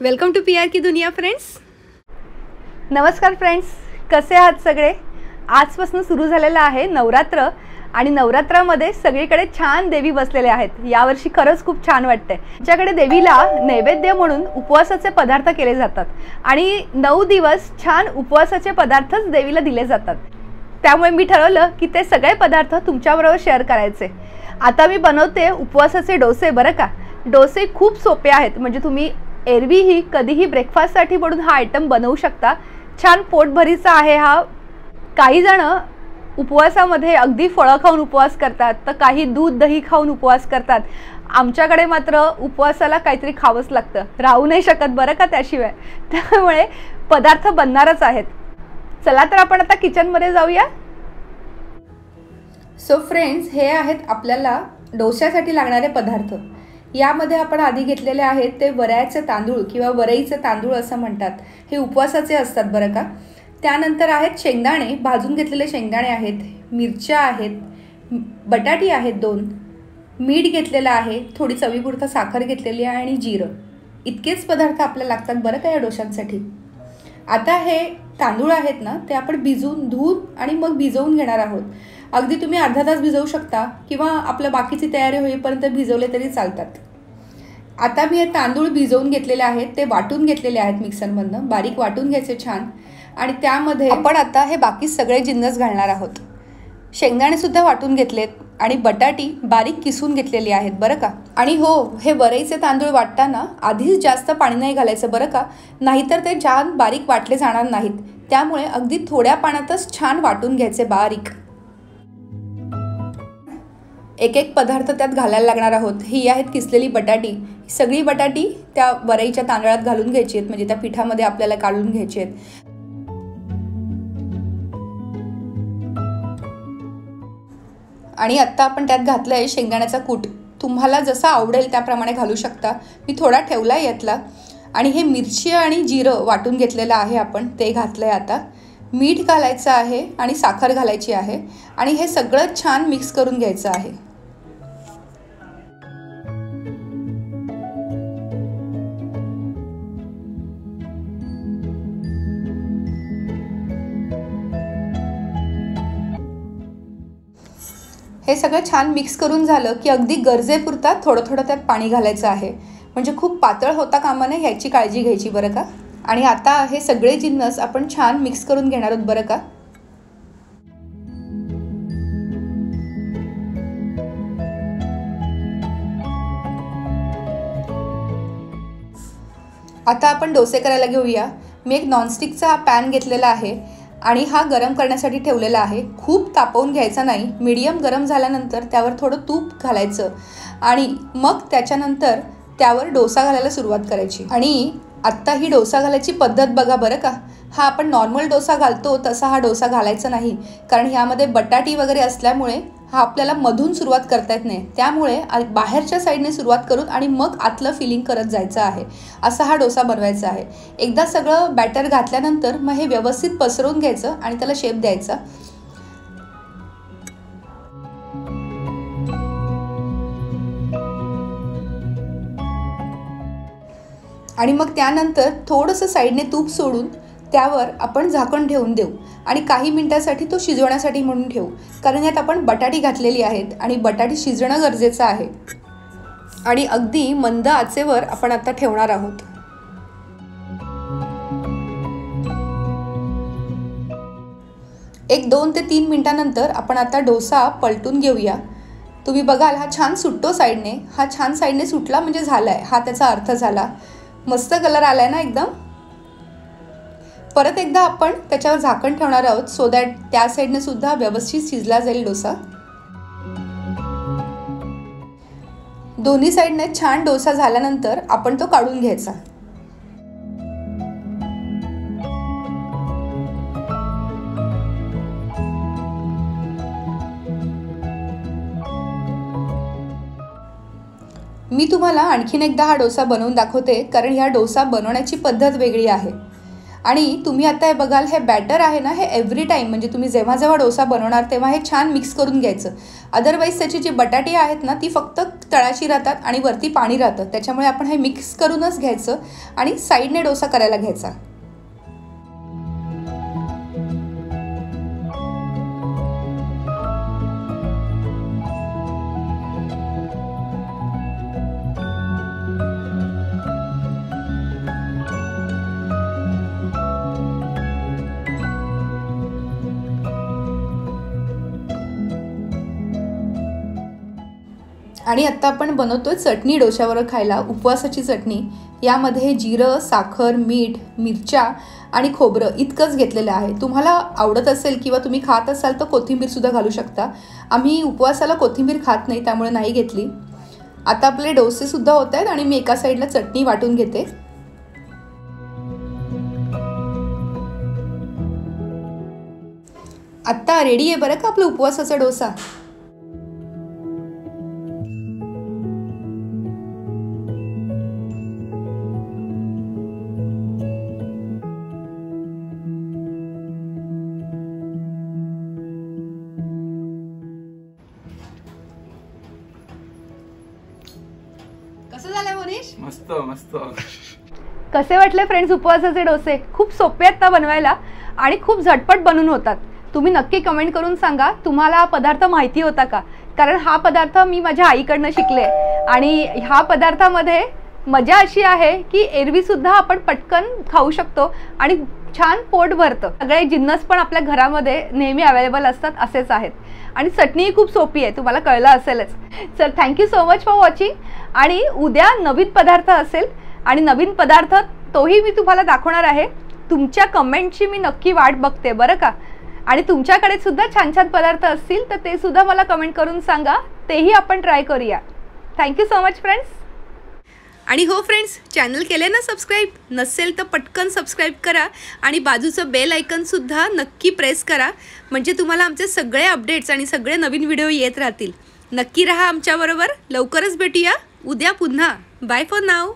Welcome to P R की दुनिया friends नमस्कार फ्रेंड्स कसे आहात सगळे? आजपासून सुरू झालेलं आहे नवरात्र आणि नवरात्रामध्ये सगळीकडे छान देवी बसलेले आहेत. यावर्षी खरंच खूप छान वाटतंय. आमच्याकडे देवीला नैवेद्य म्हणून उपवासाचे पदार्थ केले जातात आणि नऊ दिवस छान उपवासाचे पदार्थच देवीला दिले जातात. त्यामुळे मी ठरवलं की ते सगळे पदार्थ तुमच्याबरोबर शेअर करायचे. आता मी बनवते उपवासाचे डोसे बरं का? डोसे खूप सोपे आहेत. म्हणजे तुम्ही एरवीही कधीही ब्रेकफास्टसाठी म्हणून हा आयटम बनवू शकता. छान पोटभरीचा आहे हा. काही जण उपवासामध्ये अगदी फळं खाऊन उपवास करतात तर काही दूध दही खाऊन उपवास करतात. आमच्याकडे मात्र उपवासाला काहीतरी खावंच लागतं. राहू नाही शकत बरं का त्याशिवाय. त्यामुळे पदार्थ बनणारच आहेत. चला तर आपण आता किचनमध्ये जाऊया. सो फ्रेंड्स हे आहेत आपल्याला डोश्यासाठी लागणारे पदार्थ. यामध्ये आपण आधी घेतलेले आहेत ते वऱ्याचे तांदूळ किंवा वरईचे तांदूळ असं म्हणतात. हे उपवासाचे असतात बरं का? त्यानंतर आहेत शेंगदाणे. भाजून घेतलेले शेंगदाणे आहेत. मिरच्या आहेत. बटाटी आहेत दोन. मीठ घेतलेलं आहे. थोडी चवीपुरता साखर घेतलेली आहे आणि जिरं. इतकेच पदार्थ आपल्याला लागतात बरं का या डोशांसाठी? आता हे तांदूळ आहेत ना ते आपण भिजवून धुवून आणि मग भिजवून घेणार आहोत. अगदी तुम्ही अर्धा तास भिजवू शकता किंवा आपलं बाकीची तयारी होईपर्यंत भिजवले तरी चालतात. आता मी हे तांदूळ भिजवून घेतलेले आहेत ते वाटून घेतलेले आहेत मिक्सरमधनं बारीक वाटून घ्यायचे छान. आणि त्यामध्ये आपण आता हे बाकी सगळे जिन्नस घालणार आहोत. शेंगदाणे सुद्धा वाटून घेतलेत आणि बटाटी बारीक किसून घेतलेली आहेत बरं का? आणि हो हे वरईचे तांदूळ वाटताना आधीच जास्त पाणी नाही घालायचं बरं का? नाहीतर ते छान बारीक वाटले जाणार नाहीत. त्यामुळे अगदी थोड्या पाण्यातच छान वाटून घ्यायचे बारीक. एक एक पदार्थ त्यात घालायला लागणार आहोत. ही आहेत किसलेली बटाटी. सगळी बटाटी त्या वरईच्या तांदळात घालून घ्यायची आहेत म्हणजे त्या पिठामध्ये आपल्याला काढून घ्यायची आहेत. आणि आत्ता आपण त्यात घातलं आहे शेंगदाण्याचा कूट. तुम्हाला जसा आवडेल त्याप्रमाणे घालू शकता. मी थोडा ठेवला आहे यातला. आणि हे मिरची आणि जिरं वाटून घेतलेलं आहे आपण ते घातलं आहे आता. मीठ घालायचं आहे आणि साखर घालायची आहे आणि हे सगळं छान मिक्स करून घ्यायचं आहे. हे सगळं छान मिक्स करून झालं की अगदी गरजेपुरता थोडं थोडं त्यात पाणी घालायचं आहे. म्हणजे खूप पातळ होता कामा नये ह्याची काळजी घ्यायची बरं का? आणि आता हे सगळे जिन्नस आपण छान मिक्स करून घेणार आहोत बरं का? आता आपण डोसे करायला घेऊया. मी एक नॉनस्टिकचा हा पॅन घेतलेला आहे आणि हा गरम करण्यासाठी ठेवलेला आहे. खूप तापवून घ्यायचा नाही. मीडियम गरम झाल्यानंतर त्यावर थोडं तूप घालायचं आणि मग त्याच्यानंतर त्यावर डोसा घालायला सुरुवात करायची. आणि आत्ता ही डोसा घालायची पद्धत बघा बरं का. हा आपण नॉर्मल डोसा घालतो तसा हा डोसा घालायचा नाही. कारण ह्यामध्ये बटाटी वगैरे असल्यामुळे हा आपल्याला मधून सुरुवात करता येत नाही. त्यामुळे बाहेरच्या साईडने सुरुवात करून आणि मग आतलं फिलिंग करत जायचं आहे. असा हा डोसा बनवायचा आहे. एकदा सगळं बॅटर घातल्यानंतर मग हे व्यवस्थित पसरवून घ्यायचं आणि त्याला शेप द्यायचा. आणि मग त्यानंतर थोडंसं साईडने तूप सोडून त्यावर आपण झाकण ठेवून देऊ. आणि काही मिनटासाठी तो शिजवण्यासाठी म्हणून ठेवू. कारण यात आपण बटाटी घातलेली आहेत आणि बटाटी शिजणं गरजेचं आहे. आणि अगदी मंद आचेवर आपण आता ठेवणार आहोत. एक दोन ते तीन मिनटानंतर आपण आता डोसा पलटून घेऊया. तुम्ही बघाल हा छान सुटतो साईडने. हा छान साईडने सुटला म्हणजे झाला आहे हा त्याचा अर्थ झाला. मस्त कलर आला आहे ना एकदम? परत एकदा आपण त्याच्यावर झाकण ठेवणार आहोत सो दॅट त्या साईडने सुद्धा व्यवस्थित शिजला जाईल डोसा. दोन्ही साईडने छान डोसा झाल्यानंतर आपण तो काढून घ्यायचा. मी तुम्हाला आणखीन एकदा हा डोसा बनवून दाखवते कारण ह्या डोसा बनवण्याची पद्धत वेगळी आहे. आणि तुम्ही आता हे बघाल हे बॅटर आहे ना हे एव्हरी टाईम म्हणजे तुम्ही जेव्हा जेव्हा डोसा बनवणार तेव्हा हे छान मिक्स करून घ्यायचं. अदरवाईज त्याची जी बटाटी आहेत ना ती फक्त तळाशी राहतात आणि वरती पाणी राहतं. त्याच्यामुळे आपण हे मिक्स करूनच घ्यायचं आणि साईडने डोसा करायला घ्यायचा. आणि आत्ता आपण बनवतोय चटणी डोशावर खायला उपवासाची चटणी. यामध्ये जिरं साखर मीठ मिरच्या आणि खोबरं इतकंच घेतलेलं आहे. तुम्हाला आवडत असेल किंवा तुम्ही खात असाल तर कोथिंबीरसुद्धा घालू शकता. आम्ही उपवासाला कोथिंबीर खात नाही त्यामुळे नाही घेतली. आता आपले डोसेसुद्धा होत आहेत आणि मी एका साईडला चटणी वाटून घेते. आत्ता रेडी आहे बरं का आपलं उपवासाचा डोसा? कसं झालंय मनीष? मस्त मस्त. कसे वाटले फ्रेंड्स उपवासाचे डोसे? खूप सोपे आहेत ना बनवायला आणि खूप झटपट बनून होतात. तुम्ही नक्की कमेंट करून सांगा तुम्हाला हा पदार्थ माहिती होता का? कारण हा पदार्थ मी माझ्या आईकडनं शिकले. आणि ह्या पदार्थामध्ये मजा अशी आहे की एरवीसुद्धा आपण पटकन खाऊ शकतो आणि छान पोट भरतं. सगळे जिन्नस पण आपल्या घरामध्ये नेहमी अवेलेबल असतात असेच आहेत. आणि चटणीही खूप सोपी आहे तुम्हाला कळलं असेलच. Sir thank you so much for watching आणि उद्या नवीन पदार्थ असेल आणि नवीन पदार्थ तोही मी तुम्हाला दाखवणार आहे. तुमच्या कमेंटची मी नक्की वाट बघते बरं का? आणि तुमच्याकडे सुद्धा छान छान पदार्थ असतील तर ते सुद्धा मला कमेंट करून सांगा. तेही आपण ट्राय करूया. थँक्यू सो मच फ्रेंड्स आणि हो फ्रेंड्स चॅनल केले ना सबस्क्राईब नसेल तर पटकन सबस्क्राईब करा आणि बाजूचं बेल आयकनसुद्धा नक्की प्रेस करा. म्हणजे तुम्हाला आमचे सगळे अपडेट्स आणि सगळे नवीन व्हिडिओ येत राहतील. नक्की राहा आमच्याबरोबर. लवकरच भेटूया. उद्या पुन्हा. Bye for now